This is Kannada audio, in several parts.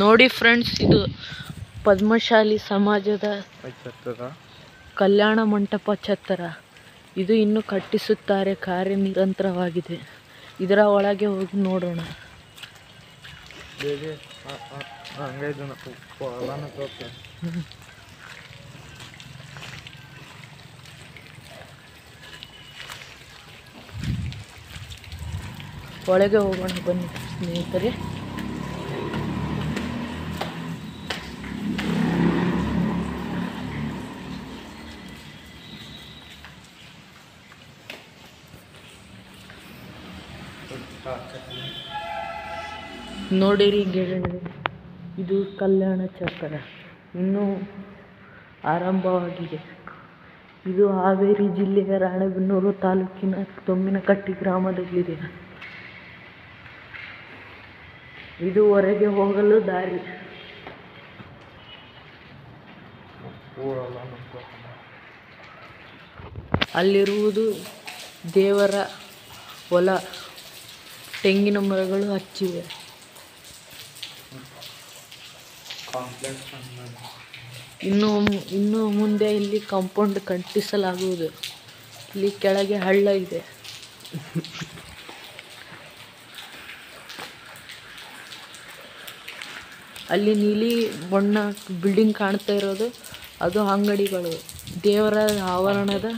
ನೋಡಿ ಫ್ರೆಂಡ್ಸ್ ಇದು ಪದ್ಮಶಾಲಿ ಸಮಾಜದ ಕಲ್ಯಾಣ ಮಂಟಪ ಛತ್ತರ. ಇದು ಇನ್ನು ಕಟ್ಟಿಸುತ್ತಾರೆ ಕಾರ್ಯ ನಿರಂತರವಾಗಿದೆ. ಇದರ ಒಳಗೆ ಹೋಗಿ ನೋಡೋಣ. ಒಳಗೆ ಹೋಗೋಣ ಬನ್ನಿ ಸ್ನೇಹಿತರೆ. ನೋಡಿರಿ ಗೆಳೆಯರು, ಇದು ಕಲ್ಯಾಣ ಚಕ್ರ. ಇನ್ನೂ ಆರಂಭವಾಗಿದೆ. ಇದು ಹಾವೇರಿ ಜಿಲ್ಲೆಯ ರಾಣೆಬೆನ್ನೂರು ತಾಲೂಕಿನ ತೊಮ್ಮಿನಕಟ್ಟಿ ಗ್ರಾಮದಲ್ಲಿದೆ. ಇದು ಹೊರಗೆ ಹೋಗಲು ದಾರಿ. ಅಲ್ಲಿರುವುದು ದೇವರ ಹೊಲ. ತೆಂಗಿನ ಮರಗಳು ಹಚ್ಚಿವೆ. ಇನ್ನು ಇನ್ನು ಮುಂದೆ ಇಲ್ಲಿ ಕಾಂಪೌಂಡ್ ಕಟ್ಟಿಸಲಾಗುವುದು. ಇಲ್ಲಿ ಕೆಳಗೆ ಹಳ್ಳ ಇದೆ. ಅಲ್ಲಿ ನೀಲಿ ಬಣ್ಣ ಬಿಲ್ಡಿಂಗ್ ಕಾಣ್ತಾ ಇರೋದು. ಅದು ಅಂಗಡಿಗಳು. ದೇವರ ಆವರಣದ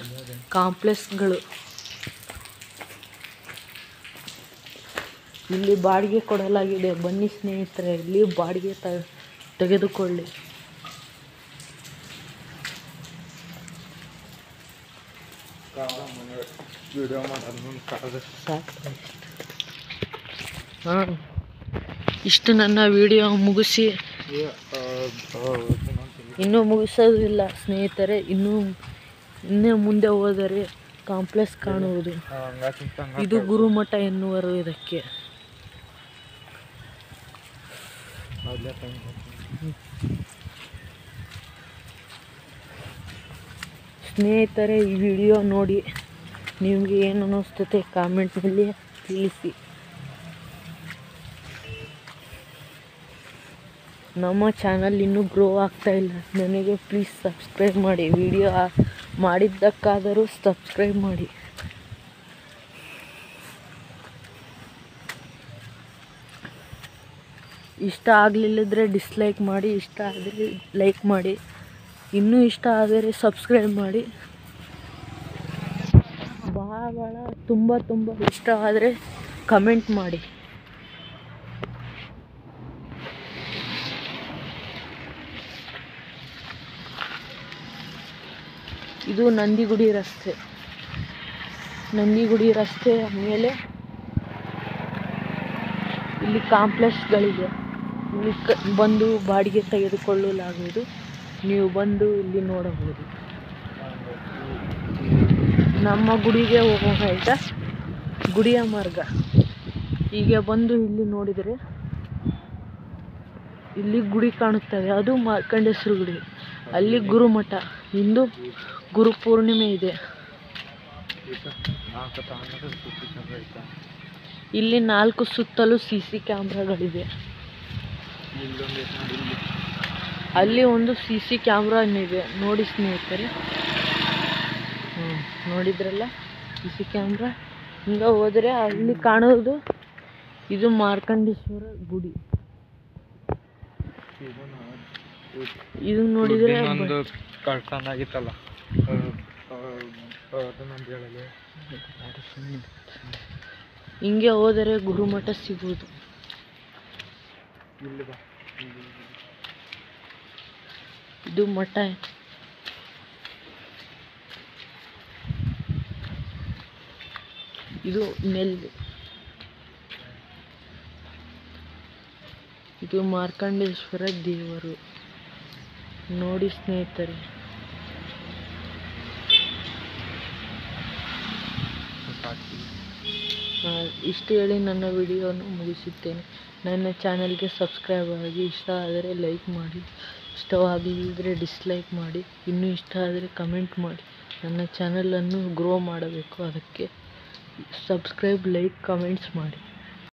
ಕಾಂಪ್ಲೆಕ್ಸ್ಗಳು ಇಲ್ಲಿ ಬಾಡಿಗೆ ಕೊಡಲಾಗಿದೆ. ಬನ್ನಿ ಸ್ನೇಹಿತರೆ, ಇಲ್ಲಿ ಬಾಡಿಗೆ ತ, ತೆಗೆದುಕೊಳ್ಳಿ. ಹಾಂ ಇಷ್ಟು ನನ್ನ ವಿಡಿಯೋ ಮುಗಿಸಿ. ಇನ್ನೂ ಮುಗಿಸೋದಿಲ್ಲ ಸ್ನೇಹಿತರೆ, ಇನ್ನೂ ಇನ್ನೇ ಮುಂದೆ ಹೋದರೆ ಕಾಂಪ್ಲೆಕ್ಸ್ ಕಾಣುವುದು. ಇದು ಗುರುಮಠ ಎನ್ನುವರು ಇದಕ್ಕೆ. ಸ್ನೇಹಿತರೆ, ಈ ವಿಡಿಯೋ ನೋಡಿ ನಿಮಗೆ ಏನು ಅನ್ನಿಸ್ತತೆ ಕಾಮೆಂಟ್ನಲ್ಲಿ ತಿಳಿಸಿ. ನಮ್ಮ ಚಾನಲ್ ಇನ್ನೂ ಗ್ರೋ ಆಗ್ತಾ ಇಲ್ಲ. ನನಗೆ ಪ್ಲೀಸ್ ಸಬ್ಸ್ಕ್ರೈಬ್ ಮಾಡಿ. ವಿಡಿಯೋ ಮಾಡಿದ್ದಕ್ಕಾದರೂ ಸಬ್ಸ್ಕ್ರೈಬ್ ಮಾಡಿ. ಇಷ್ಟ ಆಗಲಿಲ್ಲದ್ರೆ ಡಿಸ್ಲೈಕ್ ಮಾಡಿ, ಇಷ್ಟ ಆದರೆ ಲೈಕ್ ಮಾಡಿ. ಇನ್ನೂ ಇಷ್ಟ ಆದರೆ ಸಬ್ಸ್ಕ್ರೈಬ್ ಮಾಡಿ. ಭಾಳ ಭಾಳ ತುಂಬ ತುಂಬ ಇಷ್ಟ ಆದರೆ ಕಮೆಂಟ್ ಮಾಡಿ. ಇದು ನಂದಿಗುಡಿ ರಸ್ತೆ. ನಂದಿಗುಡಿ ರಸ್ತೆ ಮೇಲೆ ಇಲ್ಲಿ ಕಾಂಪ್ಲೆಕ್ಸ್ಗಳಿದೆ ಬಂದು ಬಾಡಿಗೆ ತೆಗೆದುಕೊಳ್ಳಲಾಗುವುದು. ನೀವು ಬಂದು ಇಲ್ಲಿ ನೋಡಬಹುದು. ನಮ್ಮ ಗುಡಿಗೆ ಹೋಗುವಾಗ ಗುಡಿಯ ಮಾರ್ಗ. ಹೀಗೆ ಬಂದು ಇಲ್ಲಿ ನೋಡಿದರೆ ಇಲ್ಲಿ ಗುಡಿ ಕಾಣುತ್ತದೆ ಅದು ಮಾರ್ಕಂಡೇಶ್ವರ ಗುಡಿ. ಅಲ್ಲಿ ಗುರುಮಠ. ಇಂದು ಗುರು ಪೂರ್ಣಿಮೆ ಇದೆ. ಇಲ್ಲಿ ನಾಲ್ಕು ಸುತ್ತಲೂ ಸಿ ಸಿ ಕ್ಯಾಮ್ರಾಗಳಿವೆ. ಅಲ್ಲಿ ಒಂದು ಸಿ ಸಿ ಕ್ಯಾಮ್ರಾ ಇದೆ. ನೋಡಿ ಸ್ನೇಹಿತರೆ. ಹ್ಞೂ ನೋಡಿದ್ರಲ್ಲ? ಸಿ ಸಿ ಕ್ಯಾಮ್ರಾ ಹಿಂಗೆ ಹೋದರೆ ಅಲ್ಲಿ ಕಾಣೋದು ಇದು ಮಾರ್ಕಂಡೇಶ್ವರ ಗುಡಿ. ಇದು ನೋಡಿದರೆ ಒಂದು ಹೇಳಲಿ ಹಿಂಗೆ ಹೋದರೆ ಗುರುಮಠ ಬಾ ಇದು ಮಠ ಇದು ನೆಲ್ಲು ಇದು ಮಾರ್ಕಂಡೇಶ್ವರ ದೇವರು. ನೋಡಿ ಸ್ನೇಹಿತರೆ. ಸಾಕಿ. ಇಷ್ಟು ಹೇಳಿ ನನ್ನ ವಿಡಿಯೋವನ್ನು ಮುಗಿಸುತ್ತೇನೆ. ನನ್ನ ಚಾನಲ್ಗೆ ಸಬ್ಸ್ಕ್ರೈಬ್ ಆಗಿ, ಇಷ್ಟ ಆದರೆ ಲೈಕ್ ಮಾಡಿ ಇಷ್ಟವಾಗದಿದ್ದರೆ ಡಿಸ್ಲೈಕ್ ಮಾಡಿ, ಇನ್ನೂ ಇಷ್ಟ ಆದರೆ ಕಮೆಂಟ್ ಮಾಡಿ. ನನ್ನ ಚಾನಲನ್ನು ಗ್ರೋ ಮಾಡಬೇಕು. ಅದಕ್ಕೆ ಸಬ್ಸ್ಕ್ರೈಬ್, ಲೈಕ್, ಕಮೆಂಟ್ಸ್ ಮಾಡಿ.